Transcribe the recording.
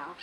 yeah.